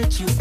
you.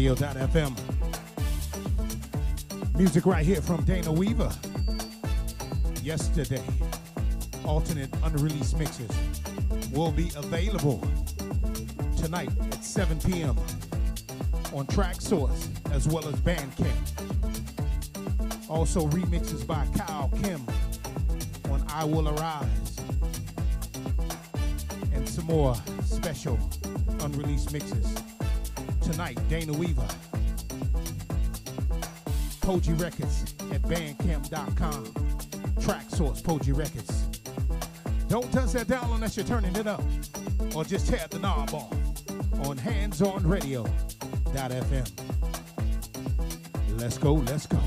handzonradio.fm. Music right here from Dana Weaver. Yesterday, alternate unreleased mixes will be available tonight at 7 p.m. on Traxsource as well as Bandcamp. Also remixes by Kyle Kim on I Will Arise. And some more special unreleased mixes. Tonight, Dana Weaver. Poji Records at bandcamp.com. Traxsource, Poji Records. Don't touch that dial unless you're turning it up. Or just tear the knob off on handzonradio.fm. Let's go, let's go.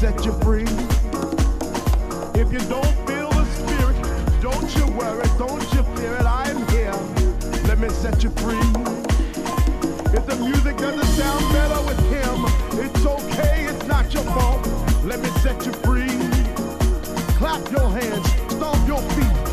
set you free. If you don't feel the spirit, don't you worry, don't you fear it. I'm here. Let me set you free. If the music doesn't sound better with him, it's okay, it's not your fault. Let me set you free. Clap your hands, stomp your feet.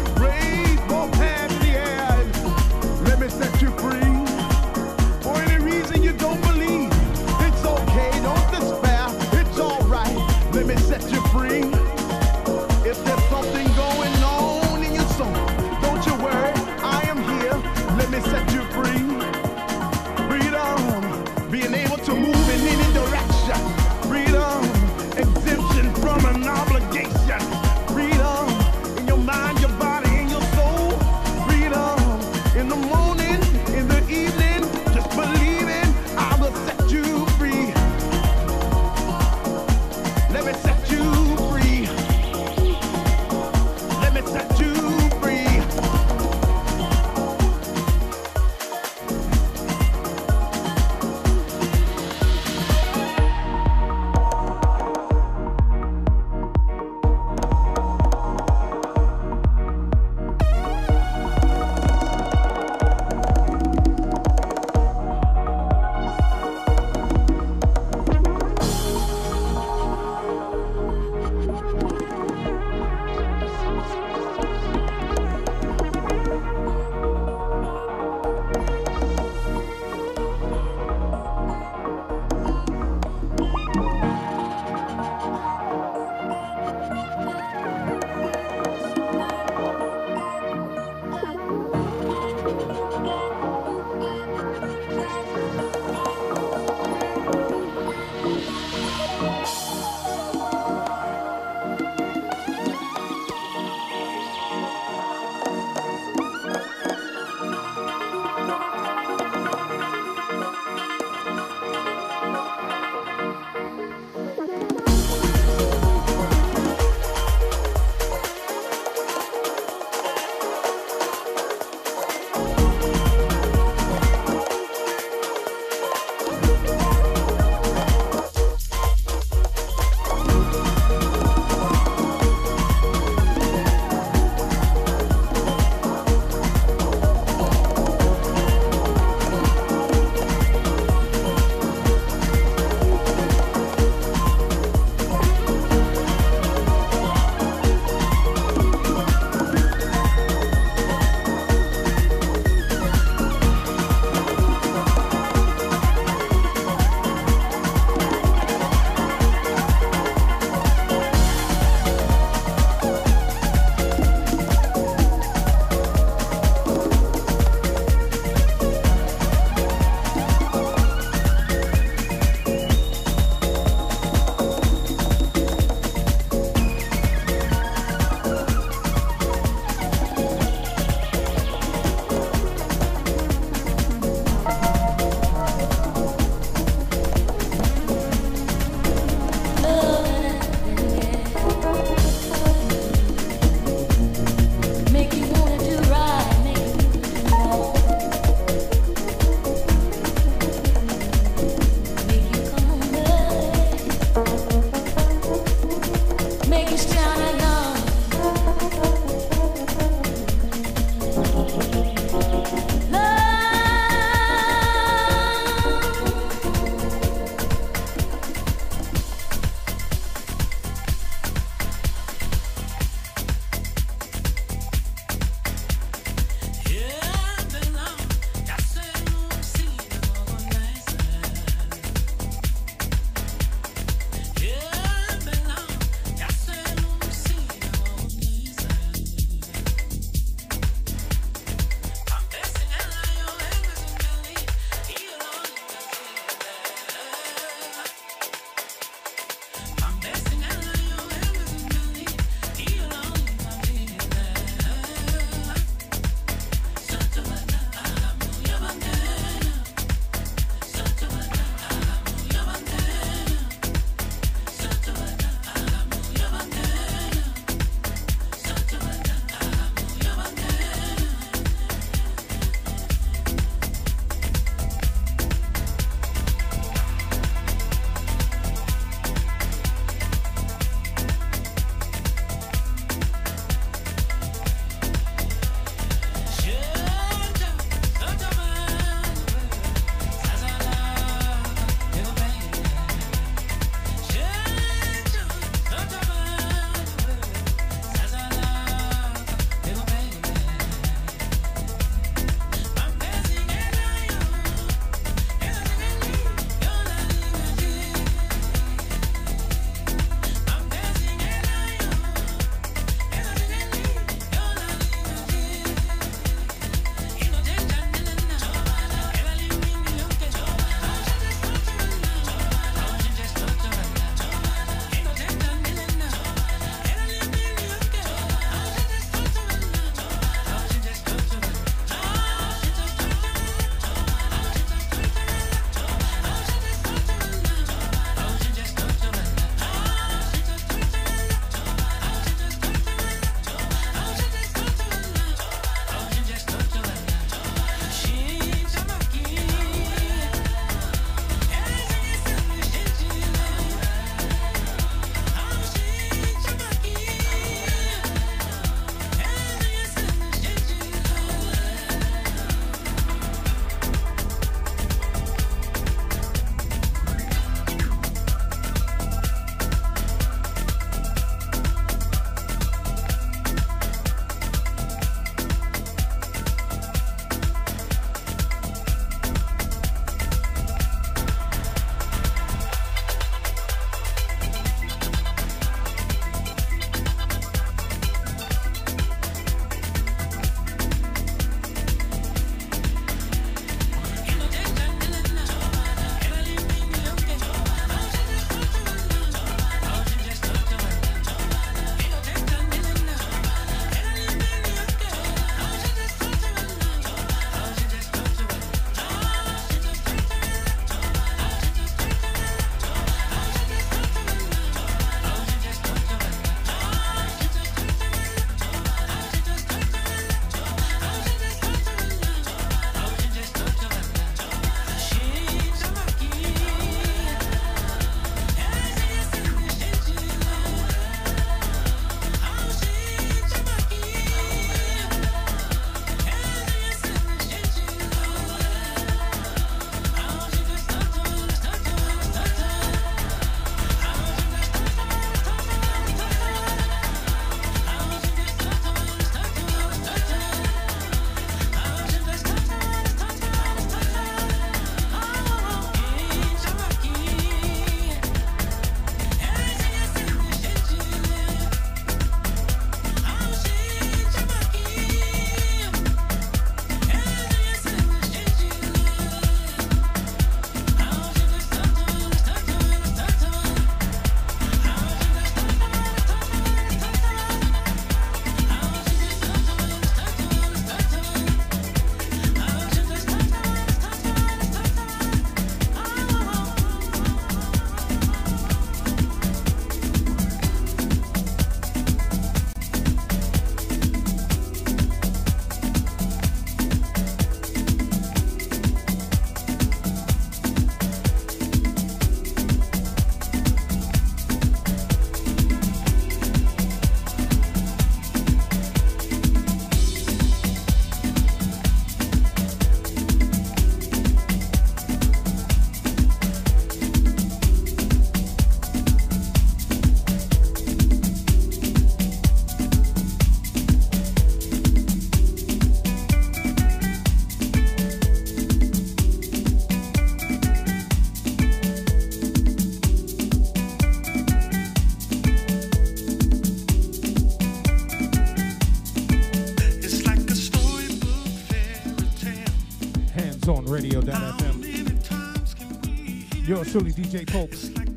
handzonradio.fm. Yours truly, DJ Pope,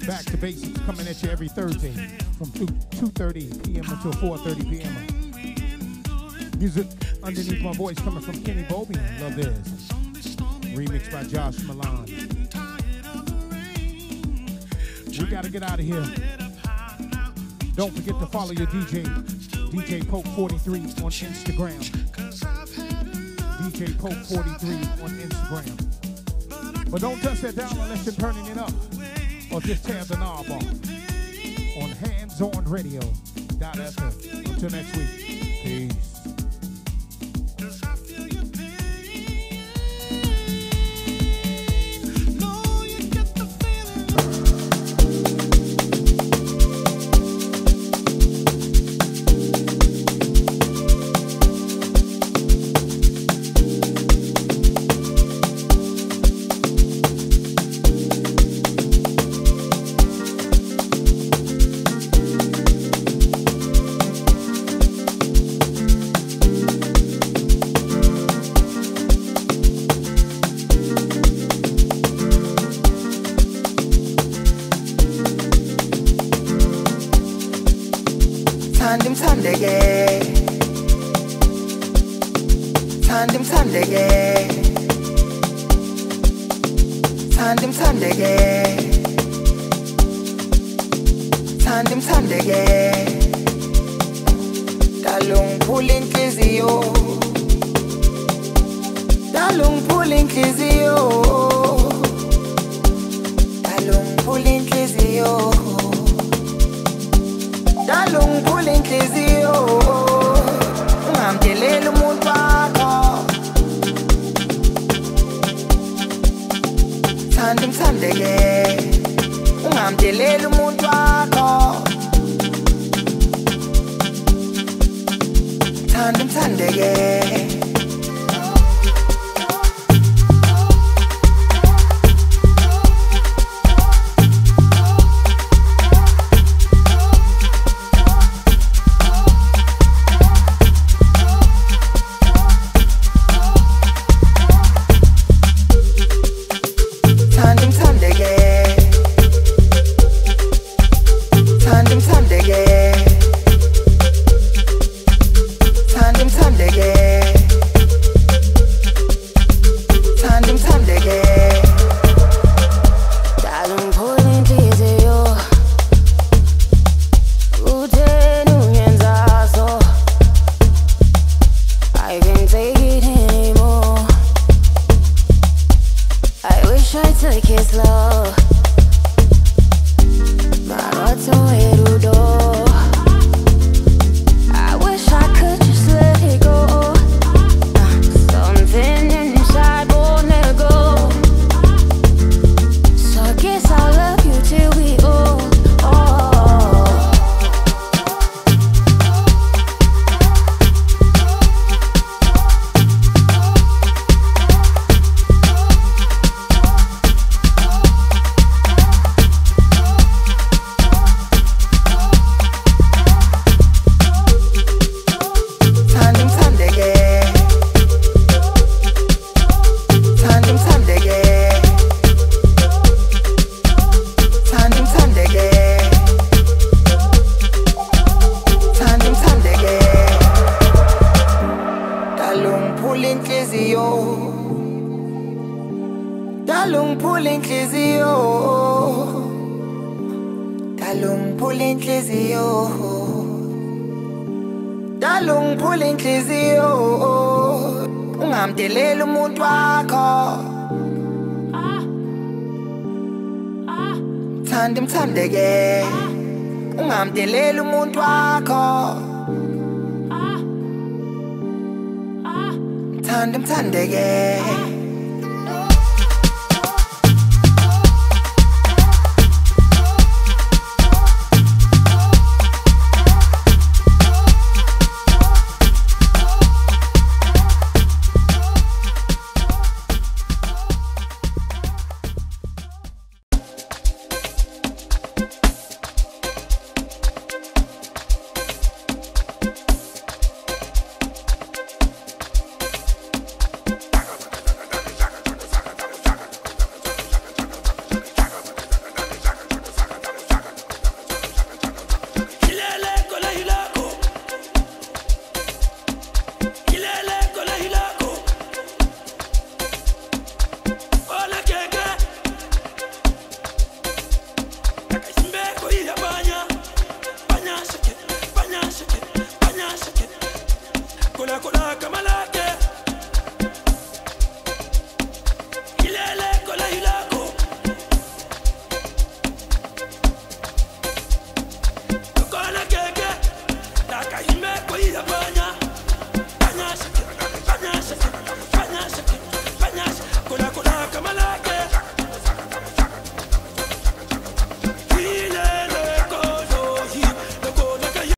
back to basics, coming at you every Thursday from 2 2:30 p.m. until 4:30 p.m. Music underneath my voice coming from Kenny Bobien. Love this. Remixed by Josh Milan. We gotta get out of here. Don't forget to follow your DJ, DJ Pope 43 on Instagram. DJ Pope 43 on Instagram. But don't touch that down unless you're turning it up. Or just tear the knob off. On handzonradio.fm. Until next week. Peace.